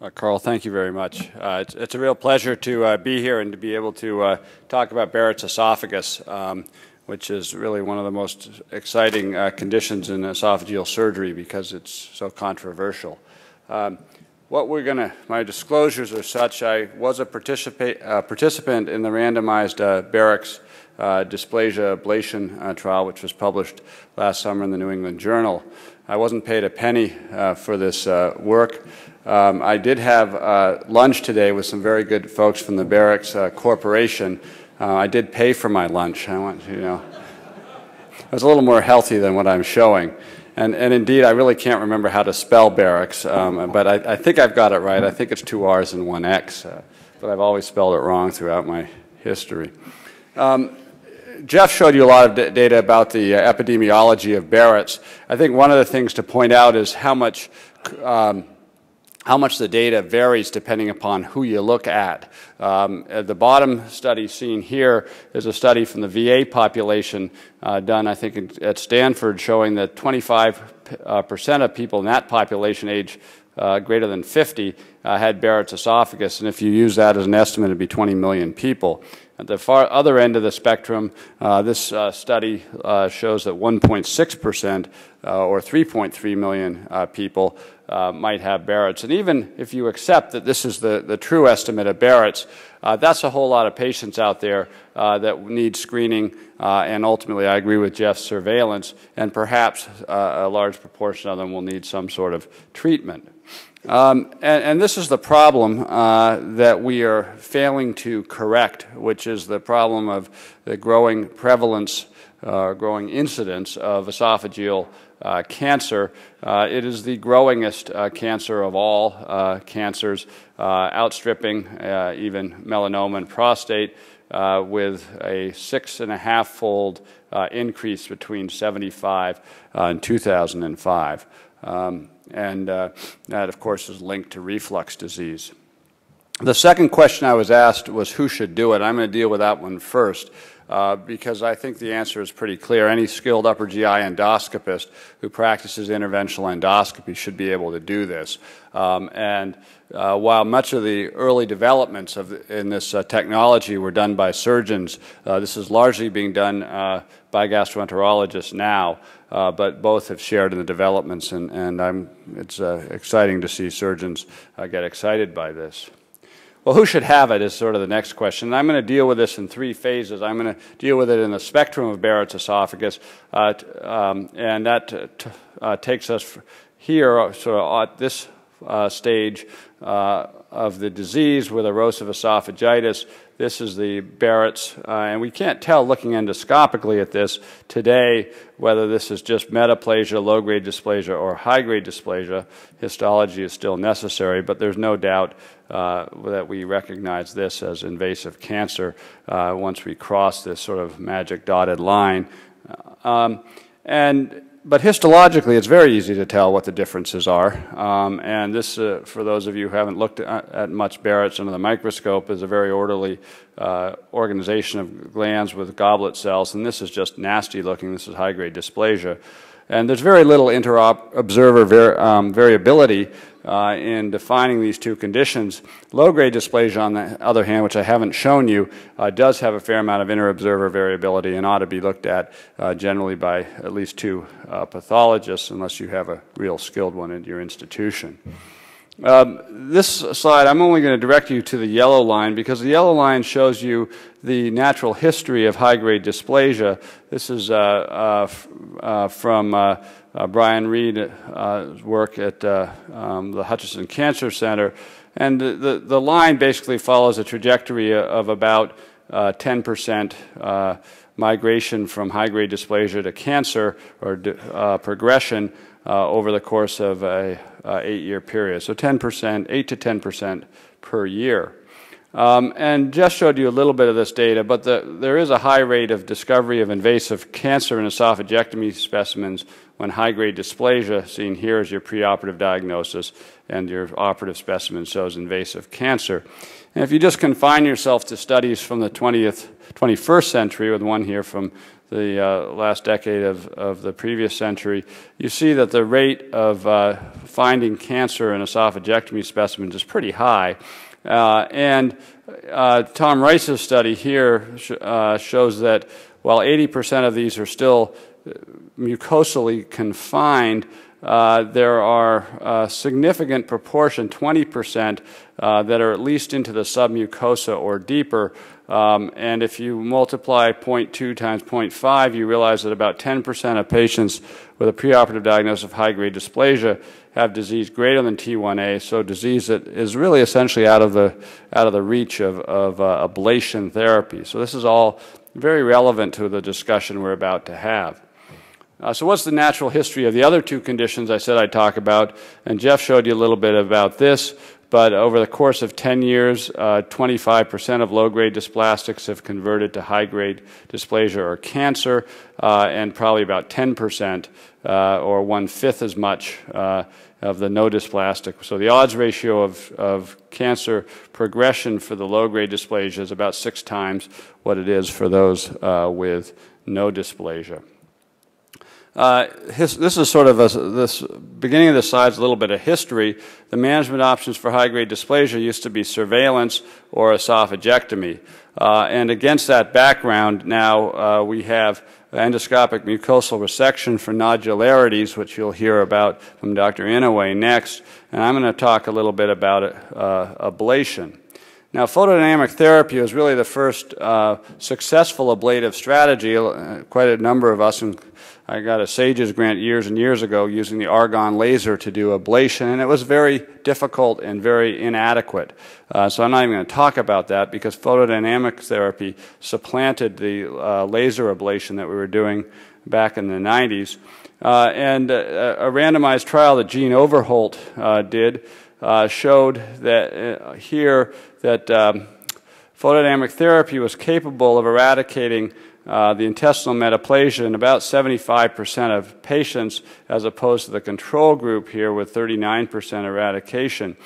Uh, Carl, thank you very much. Uh, it's, it's, a real pleasure to uh, be here and to be able to uh, talk about Barrett's esophagus, um, which is really one of the most exciting uh, conditions in esophageal surgery because it's so controversial. Um, what we're going to, my disclosures are such, I was a uh, participant in the randomized Barrett's dysplasia ablation trial, which was published last summer in the New England Journal. I wasn't paid a penny for this work. Um, I did have uh, lunch today with some very good folks from the BARRX uh, Corporation. Uh, I did pay for my lunch. I want you know, it was a little more healthy than what I'm showing. And, and indeed, I really can't remember how to spell BARRX, um, but I, I, think I've got it right. I think it's two R's and one X, uh, but I've always spelled it wrong throughout my history. Um, Jeff showed you a lot of data about the uh, epidemiology of Barrett's. I think one of the things to point out is how much um, how much the data varies depending upon who you look at. Um, at the bottom study seen here is a study from the VA population uh, done, I think, in, at Stanford, showing that 25% uh, of people in that population age uh, greater than 50 uh, had Barrett's esophagus, and if you use that as an estimate, it would be 20 million people. At the far other end of the spectrum, uh, this uh, study uh, shows that 1.6% uh, or 3.3 million uh, people uh, might have Barrett's. And even if you accept that this is the, the true estimate of Barrett's, that's a whole lot of patients out there that need screening, and ultimately, I agree with Jeff's surveillance, and perhaps a large proportion of them will need some sort of treatment. Um, and, and, this is the problem uh, that we are failing to correct, which is the problem of the growing prevalence, uh, growing incidence of esophageal uh, cancer. Uh, it is the growingest uh, cancer of all uh, cancers, outstripping even melanoma and prostate, with a six and a half fold increase between 75 and 2005. Um, and uh, that, of course, is linked to reflux disease. The second question I was asked was who should do it. I'm going to deal with that one first. Uh, because I think the answer is pretty clear. Any skilled upper GI endoscopist who practices interventional endoscopy should be able to do this. Um, and uh, while much of the early developments of in this uh, technology were done by surgeons, uh, this is largely being done uh, by gastroenterologists now. Uh, but both have shared in the developments, and, and I'm, it's exciting to see surgeons get excited by this. Well, who should have it is sort of the next question. And I'm going to deal with this in three phases. I'm going to deal with it in the spectrum of Barrett's esophagus, uh, um, and that uh, takes us here, uh, sort of this uh, stage uh, of the disease with erosive esophagitis. This is the Barrett's, uh, and we can't tell looking endoscopically at this today whether this is just metaplasia, low-grade dysplasia, or high-grade dysplasia. Histology is still necessary, but there's no doubt uh, that we recognize this as invasive cancer uh, once we cross this sort of magic dotted line. Um, and but histologically, it's very easy to tell what the differences are. Um, and this, uh, for those of you who haven't looked at, at, much Barrett's under the microscope, is a very orderly uh, organization of glands with goblet cells. And this is just nasty looking. This is high-grade dysplasia. And there's very little inter-observer var um, variability uh, in defining these two conditions. Low-grade dysplasia, on the other hand, which I haven't shown you, uh, does have a fair amount of inter-observer variability and ought to be looked at uh, generally by at least two uh, pathologists, unless you have a real skilled one at your institution. Um, this slide, I'm only going to direct you to the yellow line because the yellow line shows you the natural history of high-grade dysplasia. This is uh, uh, uh, from uh, uh, Brian Reid's uh, work at um, the Hutchinson Cancer Center. And the, the, line basically follows a trajectory of about 10% migration from high-grade dysplasia to cancer or progression over the course of a eight-year period. So 10%, 8 to 10% per year. Um, and Jeff showed you a little bit of this data, but the, there is a high rate of discovery of invasive cancer in esophagectomy specimens when high-grade dysplasia, seen here as your preoperative diagnosis, and your operative specimen shows invasive cancer. And if you just confine yourself to studies from the 20th, 21st century, with one here from the uh, last decade of, of the previous century, you see that the rate of uh, finding cancer in esophagectomy specimens is pretty high. Uh, and uh, Tom Rice's study here sh uh, shows that while 80% of these are still mucosally confined, uh, there are a significant proportion, 20%, uh, that are at least into the submucosa or deeper. Um, and if you multiply 0.2 times 0.5, you realize that about 10% of patients with a preoperative diagnosis of high-grade dysplasia have disease greater than T1A, so disease that is really essentially out of the, out of the reach of, of uh, ablation therapy. So this is all very relevant to the discussion we're about to have. Uh, so what's the natural history of the other two conditions I said I'd talk about? And Jeff showed you a little bit about this, but over the course of 10 years, 25% uh, of low-grade dysplastics have converted to high-grade dysplasia or cancer, uh, and probably about 10% uh, or one-fifth as much uh, of the no dysplastic. So the odds ratio of, of cancer progression for the low-grade dysplasia is about six times what it is for those uh, with no dysplasia. Uh, his, this is sort of a, this beginning of the slide is a little bit of history. The management options for high-grade dysplasia used to be surveillance or esophagectomy. Uh, and against that background, now uh, we have endoscopic mucosal resection for nodularities, which you'll hear about from Dr. Inouye next. And I'm going to talk a little bit about uh, ablation. Now, photodynamic therapy was really the first uh, successful ablative strategy. Uh, quite a number of us, and I got a SAGES grant years and years ago using the argon laser to do ablation, and it was very difficult and very inadequate. Uh, so I'm not even going to talk about that because photodynamic therapy supplanted the uh, laser ablation that we were doing back in the 90s. Uh, and uh, a randomized trial that Gene Overholt did uh, showed that here that um, photodynamic therapy was capable of eradicating uh, the intestinal metaplasia in about 75% of patients as opposed to the control group here with 39% eradication.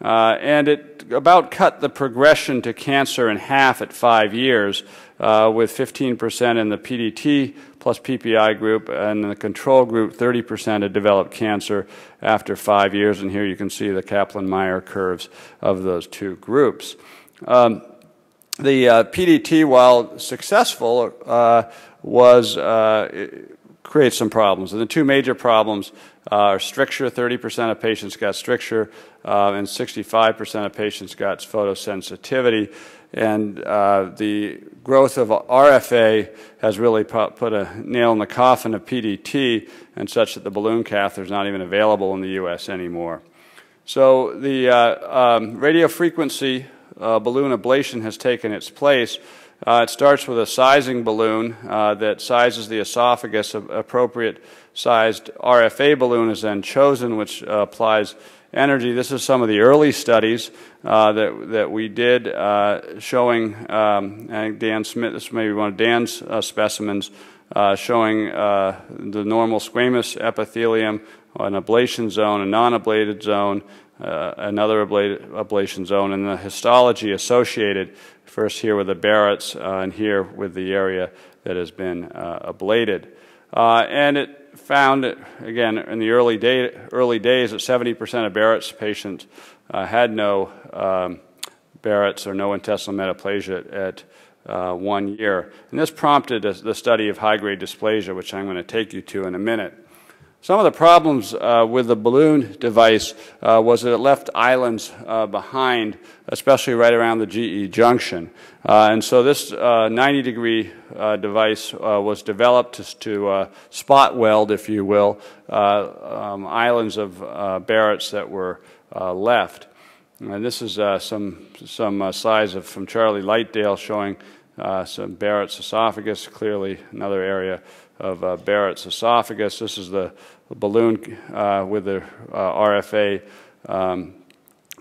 Uh, and it about cut the progression to cancer in half at five years uh, with 15% in the PDT plus PPI group and in the control group 30% had developed cancer after five years and here you can see the Kaplan-Meier curves of those two groups. Um, the uh, PDT, while successful, uh, was uh, creates some problems. And the two major problems are stricture. 30% of patients got stricture, uh, and 65% of patients got photosensitivity. And uh, the growth of RFA has really put a nail in the coffin of PDT, and such that the balloon catheter is not even available in the U.S. anymore. So the uh, um, radiofrequency uh, balloon ablation has taken its place. Uh, it starts with a sizing balloon uh, that sizes the esophagus. A appropriate sized RFA balloon is then chosen, which uh, applies energy. This is some of the early studies uh, that, that we did uh, showing, um, Dan Smith, this may be one of Dan's specimens, showing the normal squamous epithelium, an ablation zone, a non-ablated zone, uh, another ablation zone, and the histology associated, first here with the Barrett's uh, and here with the area that has been uh, ablated. Uh, and it found, again, in the early, day, early days that 70% of Barrett's patients uh, had no um, Barrett's or no intestinal metaplasia at uh, one year. And this prompted a, the study of high-grade dysplasia, which I'm going to take you to in a minute. Some of the problems uh, with the balloon device uh, was that it left islands uh, behind, especially right around the GE junction. Uh, and so this 90-degree uh, uh, device was developed to, to spot weld, if you will, um, islands of Barrett's that were left. And this is some, some slides of, from Charlie Lightdale showing some Barrett's esophagus, clearly another area of uh, Barrett's esophagus. This is the, balloon uh, with the uh, RFA um,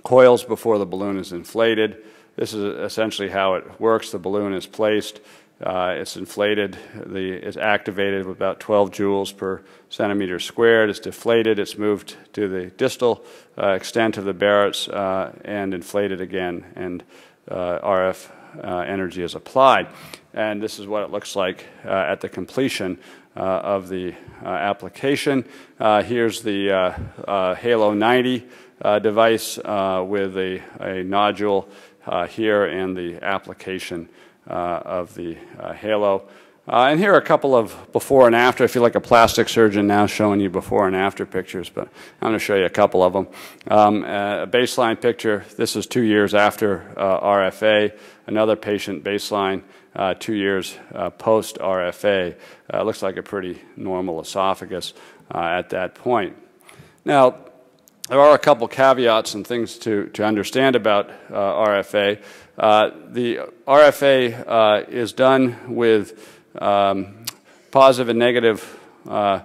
coils before the balloon is inflated. this is essentially how it works. The balloon is placed, uh, it's inflated, the, it's activated with about 12 joules per centimeter squared. It's deflated, it's moved to the distal uh, extent of the Barrett's and inflated again, and RF energy is applied. And this is what it looks like uh, at the completion of the application. here's the Halo 90 device with a, a nodule here and the application uh, of the uh, halo. Uh, and here are a couple of before and after. I feel like a plastic surgeon now showing you before and after pictures, but I'm going to show you a couple of them. Um, a baseline picture, this is two years after uh, RFA. Another patient baseline, uh, two years uh, post RFA. looks like a pretty normal esophagus at that point. Now, there are a couple caveats and things to, to understand about RFA. Uh, the RFA uh, is done with um, positive and negative uh,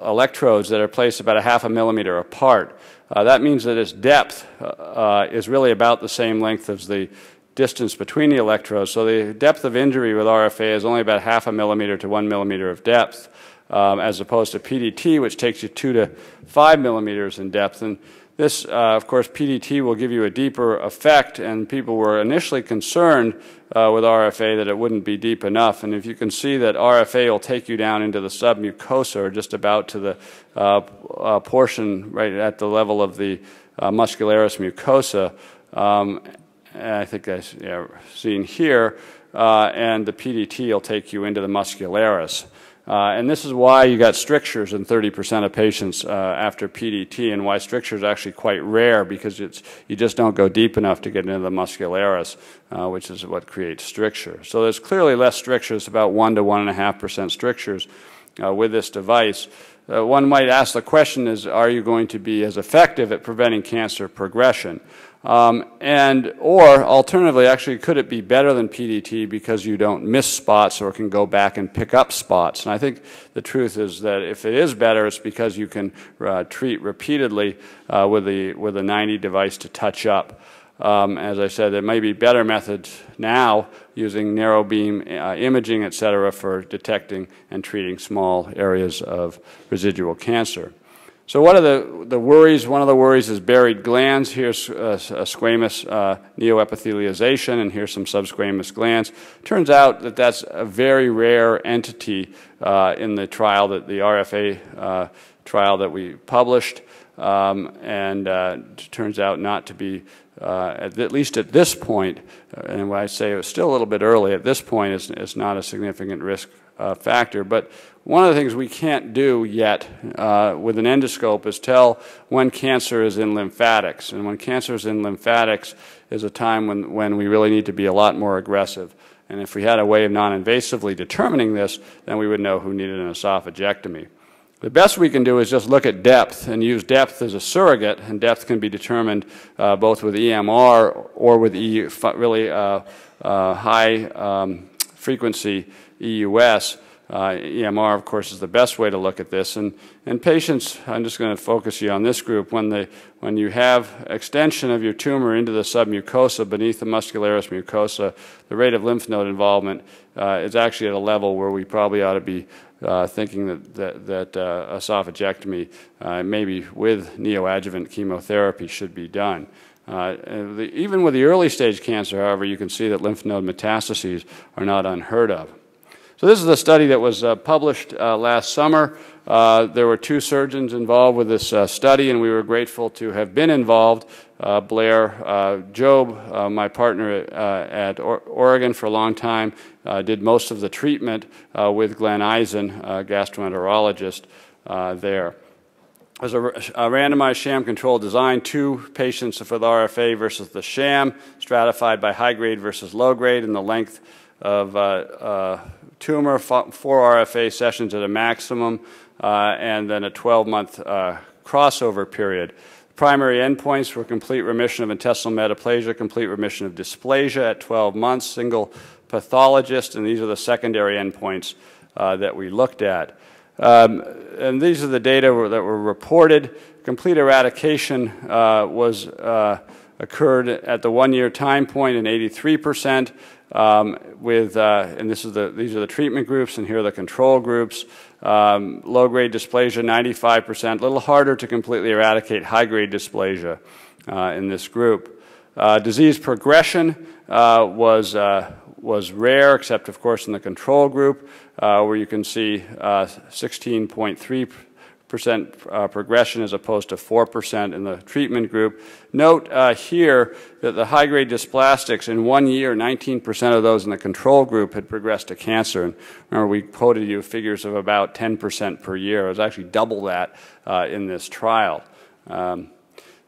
electrodes that are placed about a half a millimeter apart. Uh, that means that its depth uh, is really about the same length as the distance between the electrodes. So the depth of injury with RFA is only about half a millimeter to one millimeter of depth, um, as opposed to PDT, which takes you two to five millimeters in depth. And this, uh, of course, PDT will give you a deeper effect, and people were initially concerned uh, with RFA that it wouldn't be deep enough. And if you can see that RFA will take you down into the submucosa, or just about to the uh, uh portion right at the level of the uh, muscularis mucosa, um, I think I've yeah, seen here, uh, and the PDT will take you into the muscularis. Uh, and this is why you got strictures in 30% of patients uh, after PDT and why strictures is actually quite rare because it's, you just don't go deep enough to get into the muscularis, uh, which is what creates stricture. So there's clearly less strictures, about 1 to 1.5% strictures uh, with this device. Uh, one might ask the question is, are you going to be as effective at preventing cancer progression? Um, and or alternatively, actually, could it be better than PDT because you don't miss spots or can go back and pick up spots? And I think the truth is that if it is better, it's because you can uh, treat repeatedly uh, with the with a 90 device to touch up. Um, as I said, there may be better methods now using narrow beam uh, imaging, et cetera, for detecting and treating small areas of residual cancer. So what are the, the worries? One of the worries is buried glands. Here's a, a squamous uh, neoepithelialization, and here's some subsquamous glands. Turns out that that's a very rare entity uh, in the trial, that the RFA uh, trial that we published, um, and uh, turns out not to be, uh, at, at, least at this point, uh, and when I say it's still a little bit early, at this point it's, it's not a significant risk factor. But one of the things we can't do yet uh, with an endoscope is tell when cancer is in lymphatics. And when cancer is in lymphatics is a time when, when we really need to be a lot more aggressive. And if we had a way of non-invasively determining this, then we would know who needed an esophagectomy. The best we can do is just look at depth and use depth as a surrogate, and depth can be determined uh, both with EMR or with EU, really uh, uh, high um, frequency EUS. Uh, EMR, of course, is the best way to look at this. And, and patients, I'm just going to focus you on this group, when, they, when you have extension of your tumor into the submucosa beneath the muscularis mucosa, the rate of lymph node involvement uh, is actually at a level where we probably ought to be uh, thinking that, that, that uh, esophagectomy, uh, maybe with neoadjuvant chemotherapy, should be done. Uh, the, even with the early stage cancer, however, you can see that lymph node metastases are not unheard of. So this is a study that was uh, published uh, last summer. Uh, there were two surgeons involved with this uh, study, and we were grateful to have been involved. Uh, Blair uh, Jobe, my partner at or Oregon for a long time, did most of the treatment with Glenn Eisen, a gastroenterologist there. It was a, a randomized sham-controlled design, two patients with RFA versus the sham, stratified by high grade versus low grade, and the length of tumor, four RFA sessions at a maximum, uh, and then a 12-month uh, crossover period. Primary endpoints were complete remission of intestinal metaplasia, complete remission of dysplasia at 12 months, single pathologist, and these are the secondary endpoints uh, that we looked at. Um, and these are the data that were reported. Complete eradication uh, was uh, occurred at the one-year time point in 83 percent, um, with, uh, and this is the, these are the treatment groups, and here are the control groups. Um, low-grade dysplasia, 95%, a little harder to completely eradicate high-grade dysplasia uh, in this group. Uh, disease progression uh, was, uh, was rare, except, of course, in the control group, uh, where you can see 16.3 percent uh, progression as opposed to 4% in the treatment group. Note uh, here that the high-grade dysplastics, in one year, 19% of those in the control group had progressed to cancer. And remember, we quoted you figures of about 10% per year. It was actually double that uh, in this trial. Um,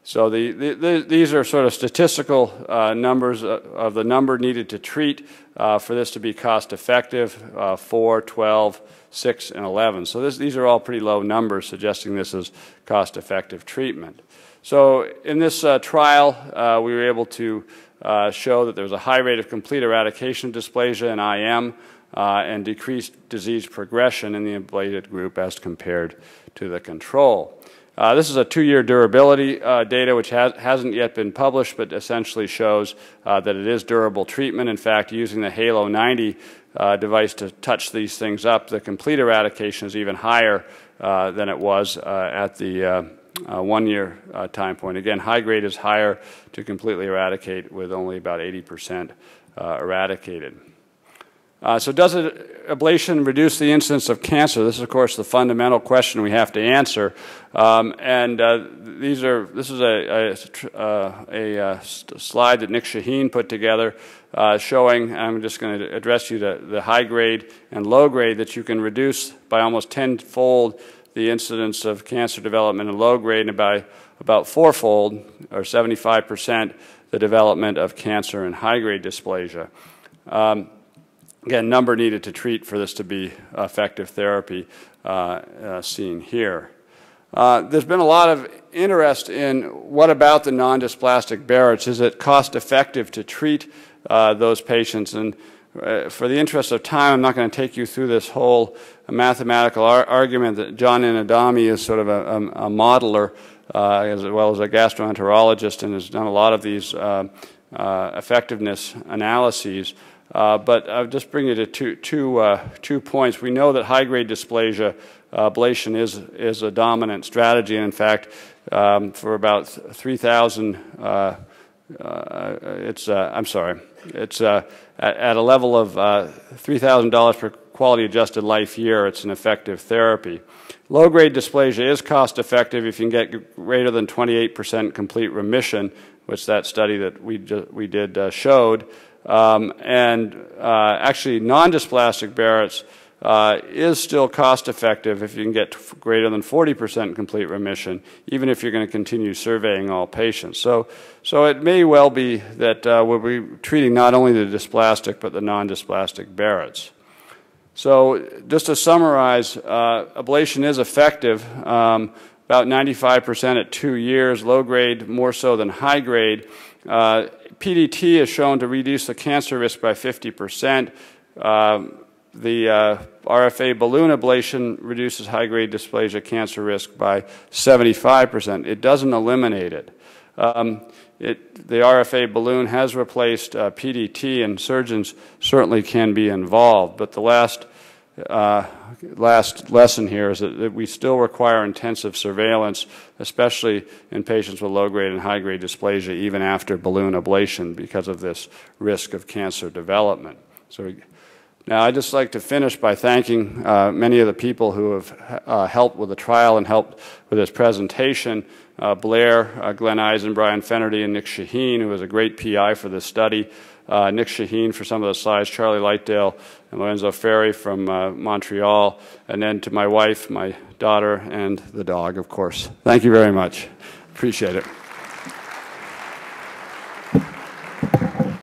so the, the, the, these are sort of statistical uh, numbers of the number needed to treat uh, for this to be cost effective, uh, 4, 12, 6, and 11. So this, these are all pretty low numbers suggesting this is cost effective treatment. So in this uh, trial, uh, we were able to uh, show that there was a high rate of complete eradication of dysplasia in IM and decreased disease progression in the ablated group as compared to the control. Uh, this is a two-year durability uh, data which has, hasn't yet been published but essentially shows uh, that it is durable treatment. In fact, using the Halo 90 uh, device to touch these things up, the complete eradication is even higher uh, than it was uh, at the one-year time point. Again, high grade is higher to completely eradicate with only about 80% eradicated. Uh, so does ablation reduce the incidence of cancer? This is, of course, the fundamental question we have to answer. Um, and uh, these are, this is a, a, uh, a, a uh, slide that Nick Shaheen put together uh, showing, I'm just going to address you to the high grade and low grade, that you can reduce by almost tenfold the incidence of cancer development in low grade and by about fourfold, or 75%, the development of cancer in high grade dysplasia. Um, again, number needed to treat for this to be effective therapy uh, uh, seen here. Uh, there's been a lot of interest in what about the non-dysplastic Barrett's? Is it cost effective to treat uh, those patients? And uh, for the interest of time, I'm not going to take you through this whole mathematical ar argument that John Inadomi is sort of a, a, a modeler uh, as well as a gastroenterologist and has done a lot of these effectiveness analyses. Uh, but I'll just bring you to two, two, uh, two points. We know that high-grade dysplasia uh, ablation is, is a dominant strategy, and in fact, um, for about 3,000, uh, uh, it's, I'm sorry, it's at, at, a level of $3,000 per quality adjusted life year, it's an effective therapy. Low-grade dysplasia is cost-effective if you can get greater than 28% complete remission, which that study that we, we did showed. Um, and uh, actually, non-dysplastic Barrett's uh, is still cost effective if you can get greater than 40% complete remission, even if you're going to continue surveying all patients. So, so it may well be that uh, we'll be treating not only the dysplastic but the non-dysplastic Barrett's. So just to summarize, uh, ablation is effective, um, about 95% at two years, low grade more so than high grade. Uh, PDT is shown to reduce the cancer risk by 50%. Um, the uh, RFA balloon ablation reduces high-grade dysplasia cancer risk by 75%. It doesn't eliminate it. Um, it the RFA balloon has replaced uh, PDT, and surgeons certainly can be involved. But the last uh, last lesson here is that, that, we still require intensive surveillance, especially in patients with low-grade and high-grade dysplasia, even after balloon ablation because of this risk of cancer development. So now I'd just like to finish by thanking uh, many of the people who have uh, helped with the trial and helped with this presentation. Uh, Blair, uh, Glenn Eisen, Brian Fennerty, and Nick Shaheen, who was a great PI for this study uh, Nick Shaheen for some of the slides, Charlie Lightdale, and Lorenzo Ferri from uh, Montreal, and then to my wife, my daughter, and the dog, of course. Thank you very much. Appreciate it.